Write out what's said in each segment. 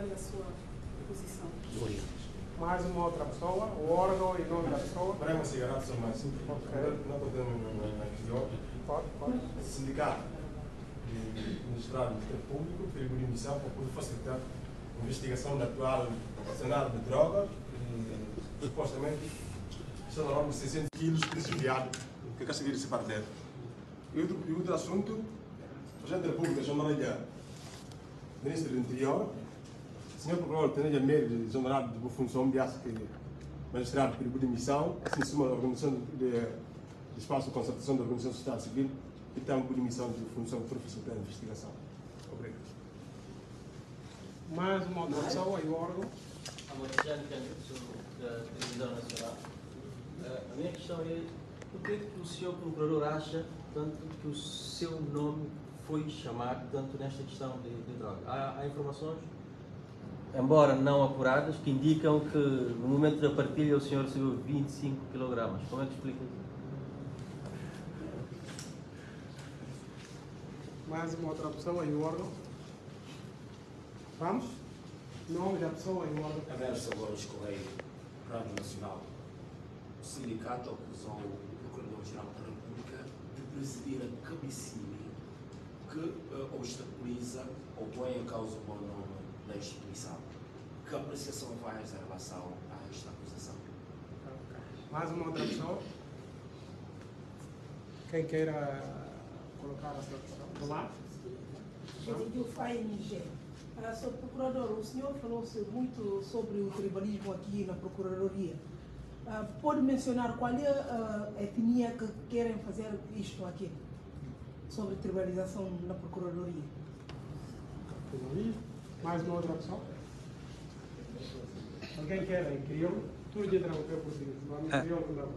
Qual é a sua posição? Mais uma outra pessoa, o órgão e nome da pessoa. Brema Cigarado São Márcio. Não podemos na Criol. Pode, pode. Sindicato de Ministério do Ministério Público fez uma emissão para poder facilitar a investigação da atual cenário de droga. E, supostamente está na norma de 600 quilos presidiado que quer seguir esse partido. E outro, e outro assunto, o Presidente da República, João Maria, Ministro do Interior, Senhor Procurador Tenelha Meire, exonerado de boa função, que magistrado por de missão, assim suma a organização de, de espaço de concertação da organização sociedade civil e tem por missão de função professor da investigação. Obrigado. Mais uma outra pessoa e o órgão. Amarciano Candido, da Televisão Nacional. Eh, A minha questão é, por que que o senhor Procurador acha tanto que o seu nome foi chamado tanto nesta questão de, de droga? Há, há informações, embora não apuradas, que indicam que no momento da partilha o senhor recebeu 25 kg. Como é que explica isso? Mais uma outra pessoa e o órgão. Vamos? Nome da pessoa e o órgão. Averso agora Correio, Rádio Nacional. O sindicato acusou o Procurador-Geral da República de presidir a cabecilha que eh, obstaculiza ou põe em causa o bom nome da instituição. Que apreciação faz em relação a esta acusação? Mais uma outra pessoa. Quem queira colocar a sua questão? Vamos lá? Presidiu FAING. Ah, Sr. Procurador, o senhor falou-se muito sobre o tribalismo aqui na Procuradoria. Ah, pode mencionar qual é a etnia que querem fazer isto aqui? Sobre tribalização na Procuradoria. Mais uma outra pessoa? Alguém quer em crioulo? Tudo de interromper por si. Não Ah. há crioulo não.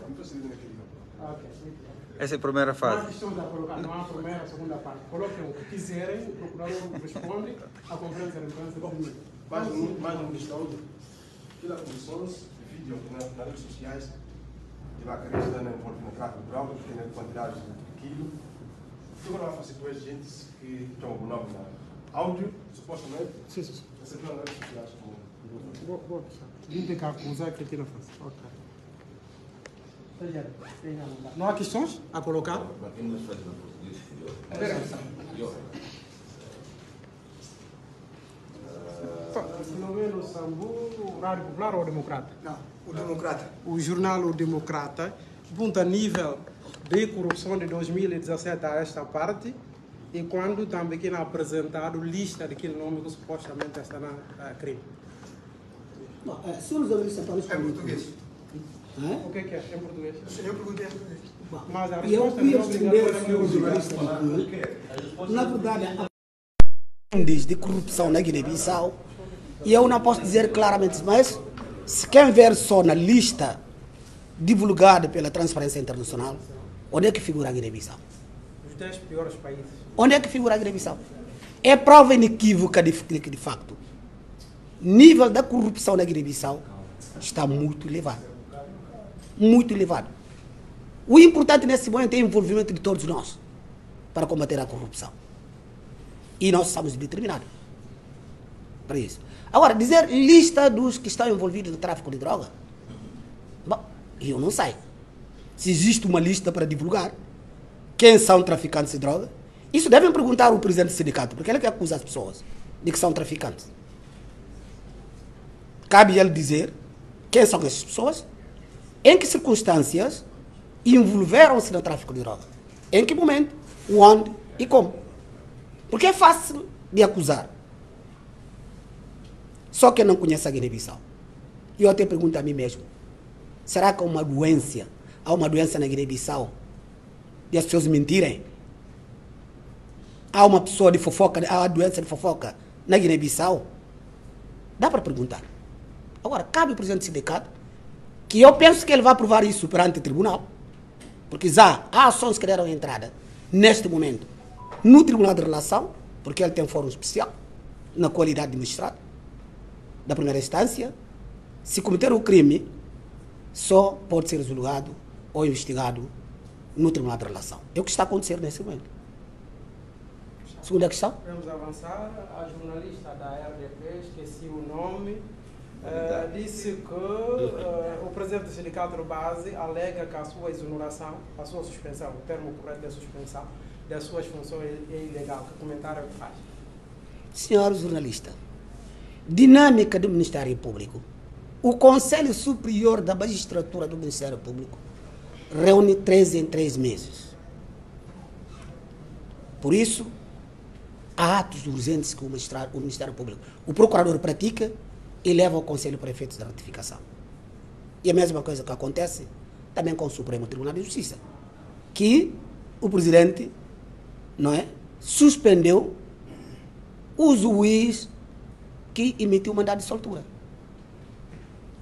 Vamos proceder naquele Ok, muito bem. Essa é a primeira Não há fase. questões a colocar, não há a primeira, a segunda parte. Coloquem o que quiserem, o procurador responde à conferência de imprensa termina. Mais um, mais uma questão que as comissões de vídeo na- nas redes sociais de vacaria dando envolve no tráfico de drogas, que tem quantidades de quilo. E agora vai fazer duas gentes que estão com o nome na áudio, supostamente, Sim, sim, sim. nas redes sociais como Boa, boa questão. Vim cá acusar que aqui na face. Ok. Vontade. Não há questões a colocar? Filomeno Sambu, Rádio Popular ou Democrata? Não, o democrata. O jornal O Democrata aponta nível de corrupção de 2017 a esta parte e quando também que não apresentado lista daquele nome que supostamente está na ah, crime. Não, é, se os jornalistas estão É português. O que é que é em português? Eu perguntei em português. Mas a E eu resposta queria não é senhor jornalista que, na verdade, há índices de corrupção na Guiné-Bissau e eu não posso dizer claramente, mas se quem ver só na lista divulgada pela Transparência Internacional, onde é que figura a Guiné-Bissau? 10 piores países. Onde é que figura a Guiné-Bissau? É prova inequívoca de, de de facto, nível da corrupção na Guiné-Bissau está muito elevado. Muito elevado. O importante nesse momento é o envolvimento de todos nós para combater a corrupção. E nós estamos determinados para isso. Agora, dizer lista dos que estão envolvidos no tráfico de droga, bom, eu não sei. Se existe uma lista para divulgar, quem são traficantes de droga, isso devem perguntar ao presidente do sindicato, porque ele é que acusa as pessoas de que são traficantes. Cabe ele dizer quem são essas pessoas, em que circunstâncias envolveram-se no tráfico de droga, em que momento, onde e como. Porque é fácil de acusar. Só quem não conhece a Guiné-Bissau. E eu até pergunto a mim mesmo: será que há uma doença, há uma doença na Guiné-Bissau de as pessoas mentirem? Há uma pessoa de fofoca, há doença de fofoca na Guiné-Bissau? Dá para perguntar. Agora, cabe ao presidente do sindicato que eu penso que ele vai provar isso perante o tribunal, porque já há ações que deram entrada neste momento no Tribunal de Relação, porque ele tem fórum especial na qualidade de magistrado da primeira instância. Se cometer o crime, só pode ser julgado ou investigado no Tribunal de Relação. É o que está acontecendo nesse momento. Segunda questão. Podemos avançar. A jornalista da RDP, esqueci o nome, eh, disse que eh, o presidente do sindicato de base alega que a sua exoneração, a sua suspensão, o termo correto é suspensão, das suas funções é ilegal. Que comentário é que faz? Senhor jornalista, dinâmica do Ministério Público. O Conselho Superior da Magistratura do Ministério Público reúne três em três meses. Por isso, há atos urgentes que o, magistrado, o Ministério Público, o Procurador pratica e leva ao Conselho para efeitos de ratificação. E a mesma coisa que acontece também com o Supremo Tribunal de Justiça, que o Presidente não é, suspendeu o juiz que emitiu o mandado de soltura.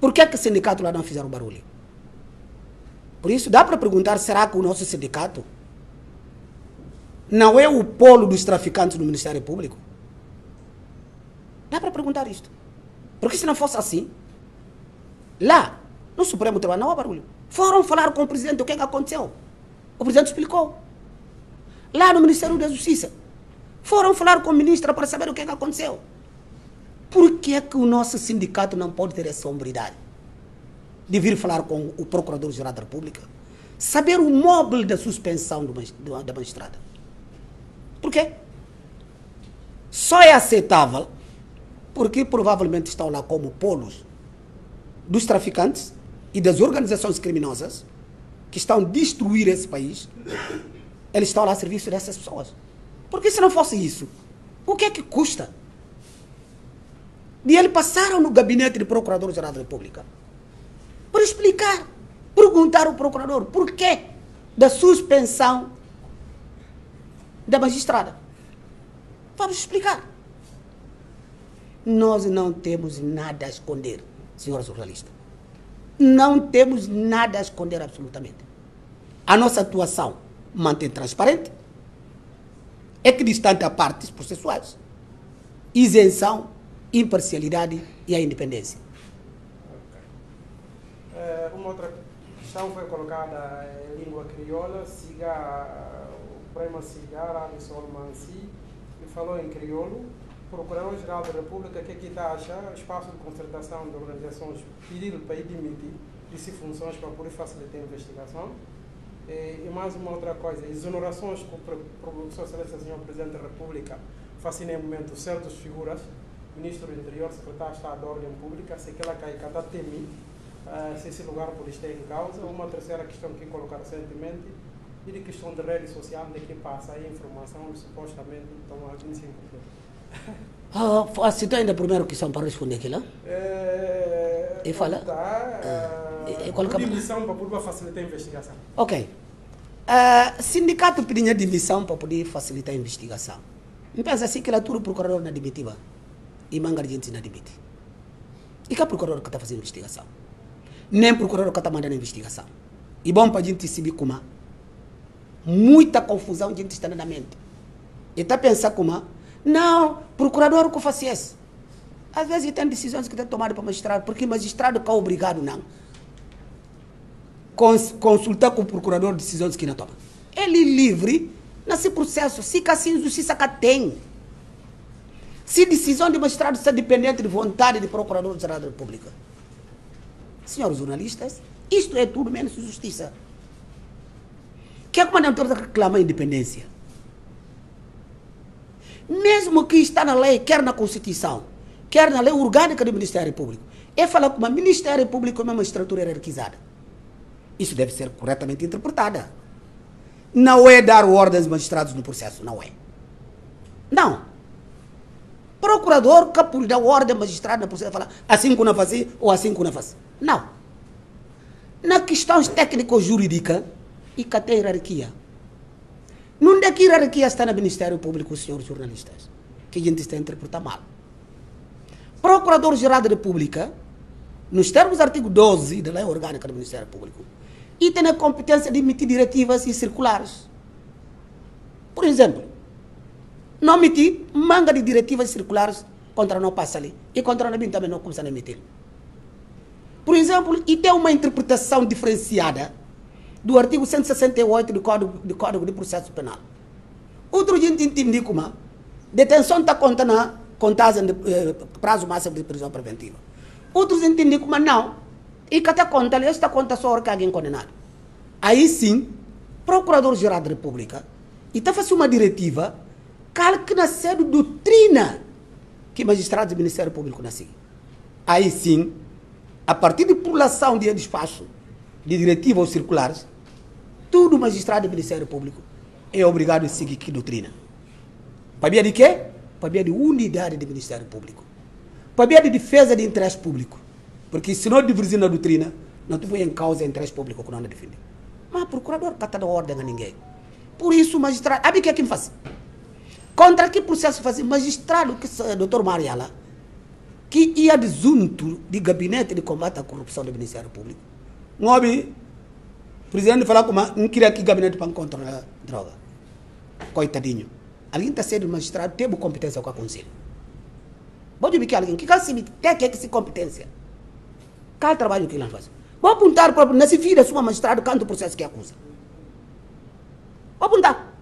Por que, é que o sindicato lá não fizeram barulho? Por isso, dá para perguntar: será que o nosso sindicato não é o polo dos traficantes no Ministério Público? Dá para perguntar isto. Porque se não fosse assim, lá no Supremo Tribunal não há barulho. Foram falar com o presidente o que, é que aconteceu. O presidente explicou. Lá no Ministério da Justiça, foram falar com o ministro para saber o que, é que aconteceu. Por que, é que o nosso sindicato não pode ter essa hombridade de vir falar com o Procurador-Geral da República? Saber o móvel da suspensão da magistrada. Por quê? Só é aceitável porque provavelmente estão lá como polos dos traficantes e das organizações criminosas que estão a destruir esse país. Eles estão lá a serviço dessas pessoas. Porque se não fosse isso, o que é que custa? E eles passaram no gabinete do Procurador-Geral da República para explicar, perguntar ao procurador por que da suspensão da magistrada. Vamos explicar. Nós não temos nada a esconder, senhora jornalista. Não temos nada a esconder absolutamente. A nossa atuação mantém transparente, equidistante a partes processuais, isenção, imparcialidade e a independência. Eh, uma outra questão foi colocada em língua crioula, siga o Prema Cigar, Alisson Mansi, que falou em crioulo. Procurador-Geral da República, que aqui está a achar espaço de concertação de organizações pedir para ir demitir disse funções para poder facilitar a investigação. E, e mais uma outra coisa, exonerações que o Sua Excelência Presidente da República faz em momento certas figuras, Ministro do Interior, Secretário de Estado da Ordem Pública, se aquela cai cada temi, uh, se esse lugar por estar em causa. Uma terceira questão que colocar recentemente, e de questão de rede social, de que passa a informação supostamente estão a 25%. Ah, citou ainda primeiro questão para responder aquilo? É, E fala? Tá, E- e qual que é- demissão para poder facilitar a investigação. Ok. Uh, sindicato pedindo demissão para poder facilitar a investigação. Me pensa assim que lá tudo procurador na demitiva e manga de gente na demite. E que é procurador que está fazendo investigação? Nem procurador que está mandando investigação. E bom para a gente se como muita confusão a gente está na mente. E está pensando como não, procurador que faz isso. Às vezes tem decisões que tem tomado para magistrado, porque magistrado que é obrigado não cons consultar com o procurador decisões que não toma. Ele livre nesse processo, se assim justiça que tem. Se decisão de magistrado está dependente de vontade de procurador-geral da República. Senhores jornalistas, isto é tudo menos justiça. Que é como a doutora reclama a independência. Mesmo que está na lei, quer na Constituição, quer na lei orgânica do Ministério Público, é falar que o Ministério Público é uma estrutura hierarquizada. Isso deve ser corretamente interpretada. Não é dar ordens aos magistrados no processo, não é. Não. Procurador por dar ordem no processo falar assim que não faz ou assim que não faz. Não. Na questões técnico-jurídicas e que tem hierarquia. Não é que hierarquia está no Ministério Público, senhores jornalistas, que a gente está a interpretar mal. Procurador-Geral da República, nos termos do artigo 12 da Lei Orgânica do Ministério Público, e tem a competência de emitir diretivas e circulares. Por exemplo, não emitir manga de diretivas circulares contra não passa ali. E contra não também não começa a emitir. Por exemplo, e tem uma interpretação diferenciada do artigo 168 do Código, do Código de Processo Penal. Outro dia entende como Detenção está conta na contagem de eh, prazo máximo de prisão preventiva. Outros entendem como não. E que até conta, esta conta só que alguém condenado. Aí sim, Procurador-Geral da República, e está fazendo uma diretiva que nasceu doutrina que magistrados do Ministério Público nascem. Aí sim, a partir de população de despacho de diretiva ou circulares, todo magistrado do Ministério Público é obrigado a seguir que doutrina. Para via de quê? Para via de unidade do Ministério Público. Para via de defesa de interesse público. Porque se não divergir na doutrina, não te põe em causa interesse público que não defende. Mas o procurador cata da ordem a ninguém. Por isso o magistrado, sabe o que é que faz? Contra que processo faz? Magistrado, que é o doutor Mariala, que ia de junto de gabinete de combate à corrupção do Ministério Público. Um homem, o presidente falou como não queria que gabinete para controlar a droga. Coitadinho. Alguém está sendo magistrado, teve competência com a conselho. Pode ver que alguém que assim, tem que se competência. Qual trabalho que ele faz? Vou apontar para nesse filho da sua magistrado quanto processo que acusa. Vou apontar.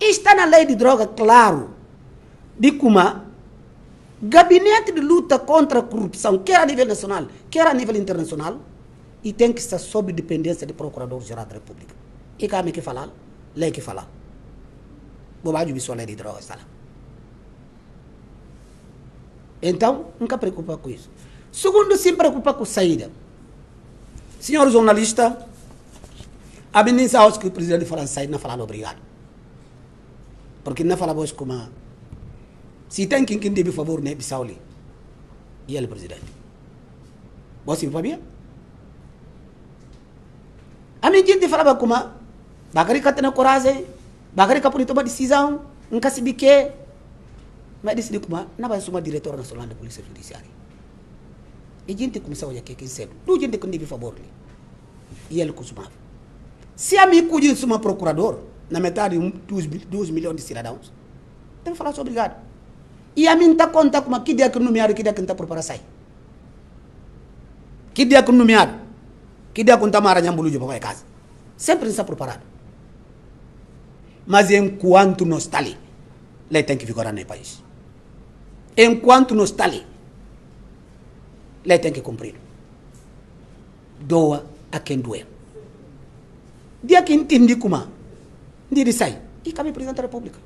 Está na lei de droga, claro, de como gabinete de luta contra a corrupção, quer a nível nacional, quer a nível internacional, e tem que estar sob dependência do Procurador-Geral da República. E cá me que falar, lei que falar. Bobagem de sua lei de droga está lá. Então, nunca preocupa com isso. Segundo, se preocupa com saída. Senhor jornalista, a ministra acho que o presidente fala sair, não fala obrigado. Porque não fala voz como se tem quem quem deve favor, né, Bissauli. E ele, presidente. Você me bem? A minha gente falava como Bakari que tem coragem, Bakari que pode tomar decisão, nunca se bique. Mas decidi como não vai ser uma diretora nacional da Polícia Judiciária. E gente começou a olhar que é cedo. Tu gente que deve favor. E ele costumava. Se a mim cuide de uma procurador, na metade de 2 milhões de cidadãos, tem que falar sobre obrigado. E a mim está conta como que dia que nomeado, que dia que não está preparado sair. Que dia que nomeado, que dia que não está maranhando bulu para casa. Sempre está preparado. Mas enquanto não está ali, ele tem que vigorar no país. Enquanto não está ali, ele tem que cumprir. Doa a quem doer. Dia que entendi como, de sai, e cabe presidente da República.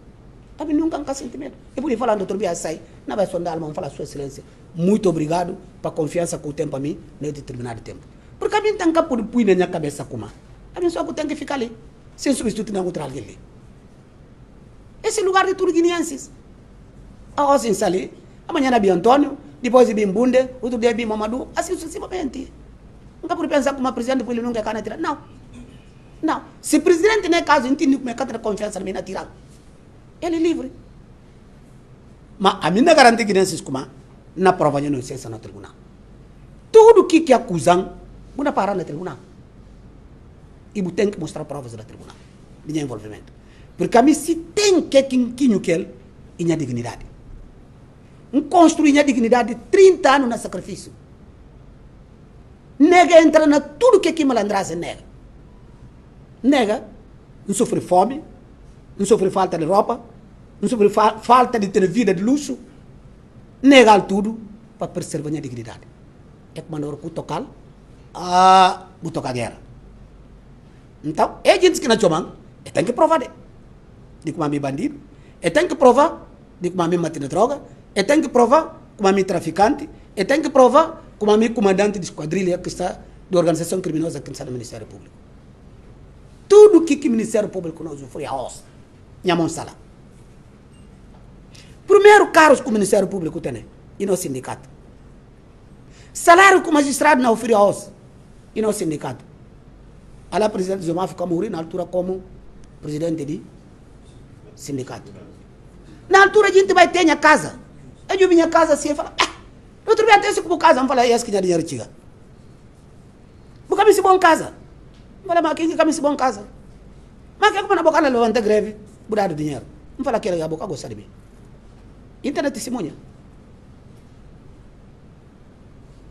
Cabe nunca um sentimento. E por falar, doutor Bia sai, não vai sondar, mas falar, Sua Excelência, muito obrigado pela confiança com o tempo a mim, nesse determinado tempo. Porque a mim tem que pôr na minha cabeça como. A mim só que tem que ficar ali, sem substituir não outra alguém ali. Esse é lugar de tudo guineenses. A Rosin Sali, amanhã na Bia Antônio, depois de Bimbunde, outro dia Bim Mamadou, assim sucessivamente. Nunca por pensar como a presidente ele nunca quer tirar. Não. Não. Se o presidente, não é caso, entende como é que a confiança na minha tirar. Ele é livre. Mas a minha garantia que nesses como na prova de inocência no tribunal. Tudo que que acusam, vou parar no tribunal. E tem que mostrar provas no tribunal. Minha envolvimento. Porque a mim se tem que quinquinho que ele, minha dignidade. Um construir minha dignidade 30 anos na sacrifício. Nega entra na tudo que aqui malandragem nega. Nega, não sofre fome, não sofre falta de roupa, não sofre fa falta de ter vida de luxo. Nega tudo para preservar a dignidade. É como não o tocar, ah, o tocar guerra. Então, é gente que não chama, é tem que provar de, de como é bandido, é tem que provar de como é mate de droga, é tem que provar como é traficante, é tem que provar como a mim, comandante de esquadrilha que está de organização criminosa que está no Ministério Público. Tudo que o Ministério Público não usufrui a os, minha sala. Primeiro cargos que o Ministério Público tem, e não sindicato. Salário que o magistrado não oferece a os, e não sindicato. O presidente Zomar ficou morrer na altura como presidente de sindicato. Na altura a gente vai ter minha casa. Eu minha casa assim e falo, ah, outro dia até se por casa, não falei, esse que dinheiro tiga. Porque me se bom casa. Não falei, mas quem que me se bom casa? Mas que como na boca levanta greve, mudar do dinheiro. Não fala que a boca gosta de mim. Internet testemunha.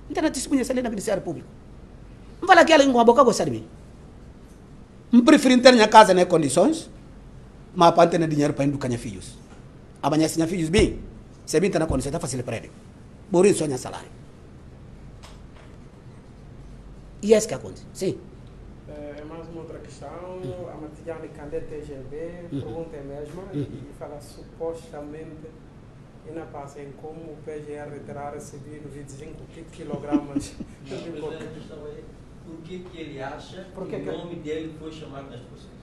Internet testemunha, se na Ministério Público. Não fala que ela com a boca gosta de mim. Não prefiro ter minha casa nas condições, mas para ter dinheiro para educar meus filhos. Amanhã se minha filhos bem, se bem está na condição, está fácil para ele. Por isso sonha salário. E é isso que acontece. Sim. É uma outra questão. A Matiane Candé TGB pergunta a mesma e fala supostamente e não passa em como o PGR terá recebido 25 quilogramas de mas a questão é por que, que ele acha Por que o nome dele foi chamado nas pessoas?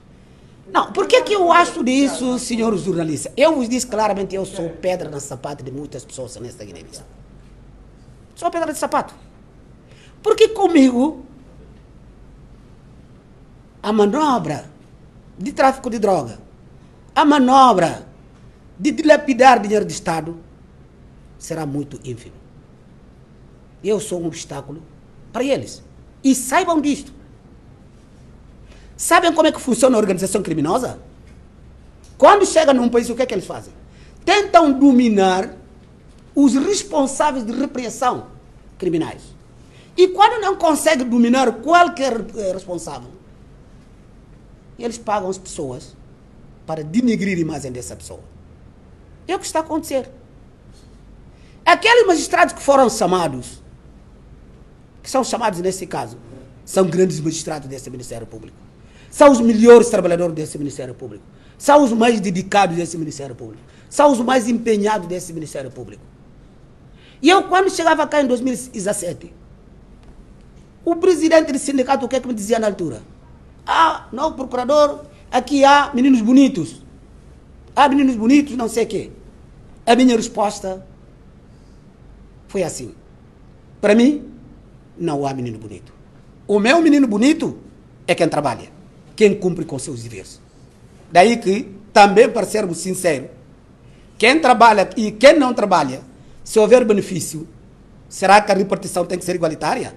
Não, por que, que eu acho disso, senhor jornalista? Eu vos disse claramente, eu sou pedra na sapata de muitas pessoas nesta Guiné-Bissau. Sou pedra de sapato. Porque comigo, a manobra de tráfico de droga, a manobra de dilapidar dinheiro de Estado será muito ínfimo. Eu sou um obstáculo para eles. E saibam disto. Sabem como é que funciona a organização criminosa? Quando chega num país, o que é que eles fazem? Tentam dominar os responsáveis de repressão criminais. E quando não conseguem dominar qualquer eh, responsável, eles pagam as pessoas para denegrir a imagem dessa pessoa. É o que está a acontecer. Aqueles magistrados que foram chamados, que são chamados nesse caso, são grandes magistrados desse Ministério Público. São os melhores trabalhadores desse Ministério Público. São os mais dedicados desse Ministério Público. São os mais empenhados desse Ministério Público. E eu, quando chegava cá em 2017, o presidente do sindicato, o que é que me dizia na altura? Ah, não, procurador, aqui há meninos bonitos. Há meninos bonitos, não sei o quê. A minha resposta foi assim. Para mim, não há menino bonito. O meu menino bonito é quem trabalha, quem cumpre com seus deveres. Daí que, também para sermos sinceros, quem trabalha e quem não trabalha, se houver benefício, será que a repartição tem que ser igualitária?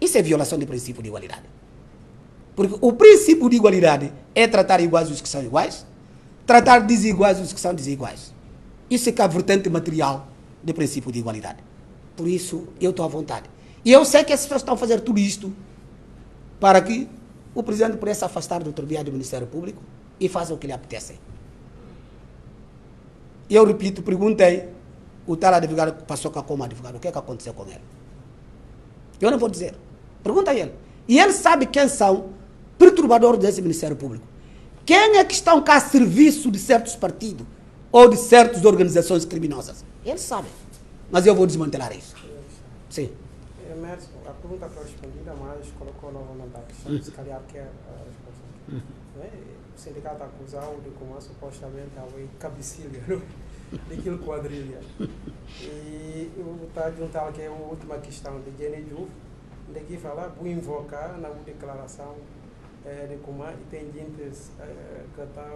Isso é violação do princípio de igualdade. Porque o princípio de igualdade é tratar iguais os que são iguais, tratar desiguais os que são desiguais. Isso é que é a vertente material do princípio de igualdade. Por isso, eu estou à vontade. E eu sei que essas pessoas estão a fazer tudo isto para que o presidente pudesse afastar do turbiado do Ministério Público e faça o que lhe apetece. Eu repito, perguntei o tal advogado passou com a como advogado, o que é que aconteceu com ele? Eu não vou dizer. Pergunta a ele. E ele sabe quem são perturbadores desse Ministério Público. Quem é que estão cá a serviço de certos partidos ou de certas organizações criminosas? Ele sabe. Mas eu vou desmantelar isso. Sim. Emerson, a pergunta foi respondida, mas colocou novamente a questão, se calhar quer a resposta. É? O sindicato acusou de como supostamente havia cabecilha não? daquilo quadrilha. E eu a juntar aqui a última questão de Jenny Juf, daqui falar, vou invocar na declaração eh, de como e tem gente eh, que está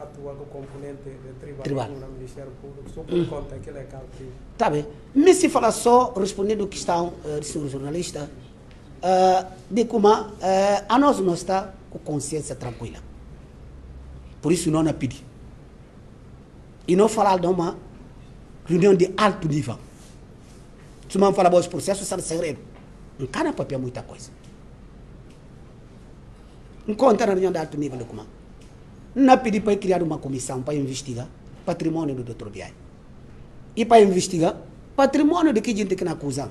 atuando com componente de tribalismo Tribal. no Ministério Público, só por conta que ele é cativo. Está bem. Mas se falar só, respondendo a questão do senhor jornalista, eh, de como eh, a nós não está com consciência tranquila. Por isso não a pedir. E não falar de uma reunião de alto nível. Se não falar os processos, são segredo. Não cana papel muita coisa. Na reunião de alto nível de como. Não pedir para criar uma comissão para investigar patrimônio do Dr. Biai e para investigar patrimônio de que gente que não acusa.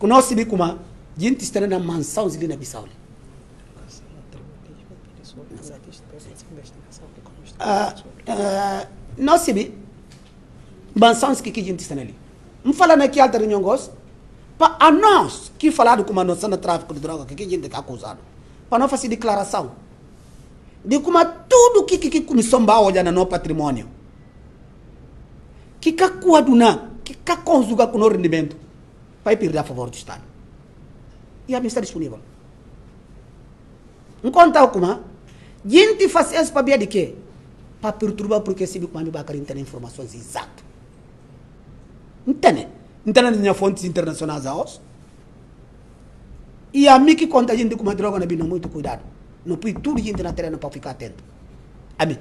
Nós sabemos como gente está na mansão ali na Bissau. Ah, ah, nós sabemos mansão que que gente está ali. Não fala naquela alta reunião gosto. Para a nós que falaram como a noção do tráfico de droga, que que gente é acusado. Para nós fazer declaração de como tudo que que que vai olhar no patrimônio que ka coadunar, que ka conjugar com o rendimento, vai perder a favor do Estado. E a está disponível. Enquanto como, gente faz isso para de quê? Para perturbar porque se como a Bacar tem informações exatas. Entende? Entende minha fontes internacionais a os? E a mim que conta gente com uma droga bina, muito cuidado. Não põe tudo gente na terra para ficar atento. A mim.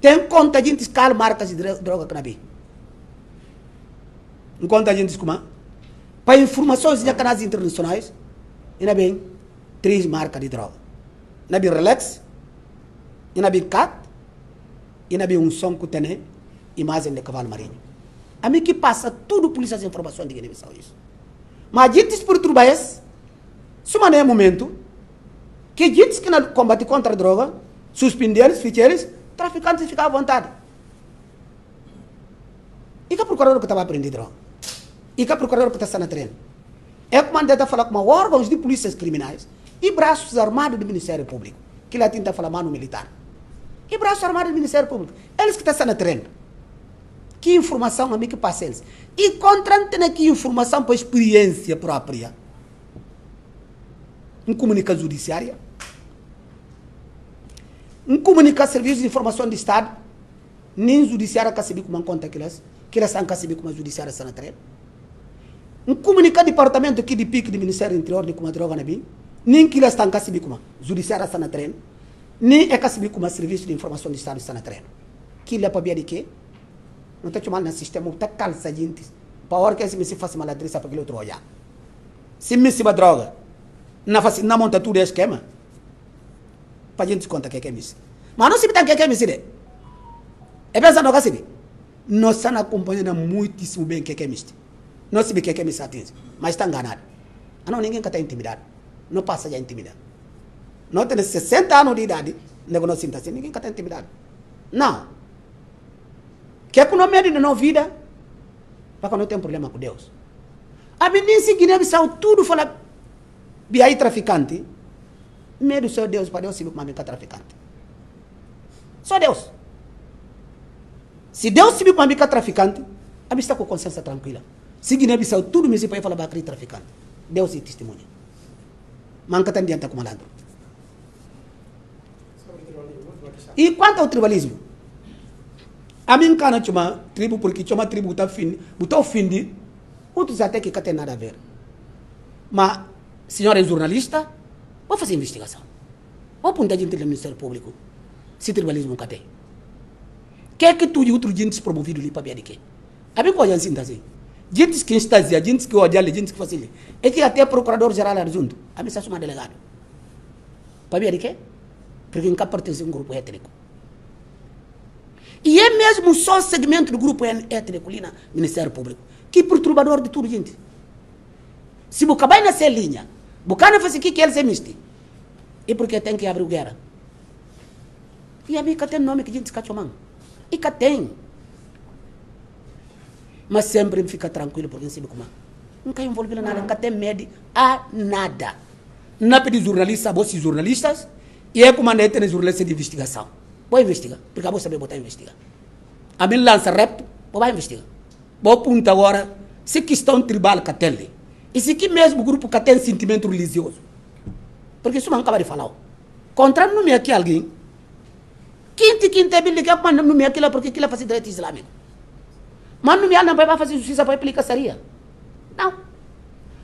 Tem conta gente escala marcas de dro- droga que na bi. Enquanto a gente como para informações de canais internacionais, ainda bem três marcas de droga. Na bi Relax, ainda bem Cat, e na um som que tem imagem de cavalo marinho. A mim que passa tudo polícia de informação de Guiné-Bissau isso. Mas a gente por trubaias, se não é momento, que a gente que combate contra a droga, suspender eles, ficheiros, traficantes ficam à vontade. E que a procuradora que estava aprendendo droga? E que a procuradora que está na treino? É como a falar com órgãos de polícias criminais e braços armados do Ministério Público, que lá tenta falar mano militar. E braços armados do Ministério Público. Eles que estão na treino. Que informação a mim que passa eles? E contra que informação para experiência própria. Em comunicação judiciária. Em comunicar serviços de informação de Estado. Nem judiciária que se como conta que eles que eles estão a como judiciária treino. Um comunicado departamento aqui de pique do Ministério Interior de como droga na bim, nem que eles estão a como judiciária treino, nem é a como serviço de informação do Estado treino. Que ele é para de quê? Não está chamando no sistema, está calça gente. Para a hora que se se. Se me se droga, não faz não monta tudo esquema. Para a gente conta que é que isso. Mas não se dá que é que é isso, é que é assim nós estamos acompanhando muitíssimo bem que é misto. Não sabemos o que é misto atinge, mas está enganado. Não, ninguém está intimidado. Não passa já intimidado. Não tem 60 anos de idade, nego não sinta assim, ninguém está intimidado. Não. Que economia de não vida, para não tem problema com Deus. A menina se Guiné-Bissau tudo fala, aí traficante, medo só Deus, para Deus se como traficante. Só Deus. Se Deus se para mim traficante, a mim está com consciência tranquila. Se Guiné-Bissau tudo me se pode falar para traficante. Deus é testemunha. Manca tem diante com malandro. E quanto ao tribalismo? A mim cana chama tribo porque chama tribo tá fim, botou fim de outros até que tem nada a ver. Mas senhora é jornalista, vou fazer investigação. Vou apontar gente do Ministério Público. Se tribalismo cadê? que é que tu e outro gente promovido ali para ver de quê? A mim pode assim, assim. Gente que está dizendo, gente que olha ali, gente que faz ali. É que até procurador geral lá junto. A mim está chamando delegado. Para ver de quê? Porque nunca pertence a um grupo étnico. E é mesmo só segmento do grupo étnico ali no Ministério Público que perturbador de tudo, gente. Se vai nessa linha, você não faz o que eles é misto. E porque tem que abrir guerra. E a que tem nome que a gente chamando. E cá tem. Mas sempre fica tranquilo, porque sabe como Não quer envolver nada, nunca tem medo a nada. Não pedi jornalista, você jornalistas, e é como não tem jornalista de investigação. Vou investigar, porque vou saber botar investigar. A mim lança rap, vou investigar. Vou apontar agora, se questão tribal que tem e se que mesmo grupo que tem sentimento religioso. Porque isso não acaba de falar. Contra não me aqui alguém Quinti quinta billi que man no minha aquilo porque aquilo faz direito islâmico. Mas no minha não vai fazer justiça para aplicar saria. Não.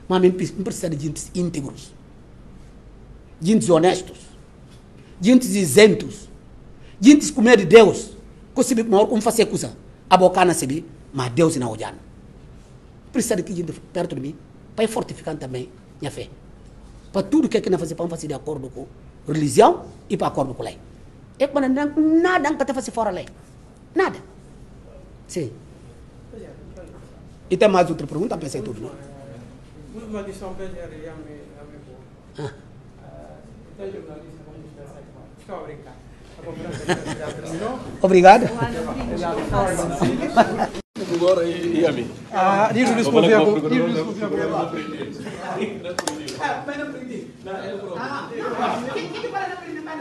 Mas me precisa de gente íntegros. Gente honestos. Gente isentos. Medo de Deus. Que se maior como fazer coisa. A boca não se mas Deus não olhando. Precisa de gente perto de mim para fortificar também minha fé. Para tudo que é que não fazer para fazer de acordo com religião e para acordo com lei. É que nada que fazer fora lei. Nada. Sim. E tem mais outra pergunta? Pensei tudo, não? Uma questão bem ah. Obrigado. Agora e a mim. Ah, diz-lhe responder Ah, mas não aprendi. Ah, o que aprender não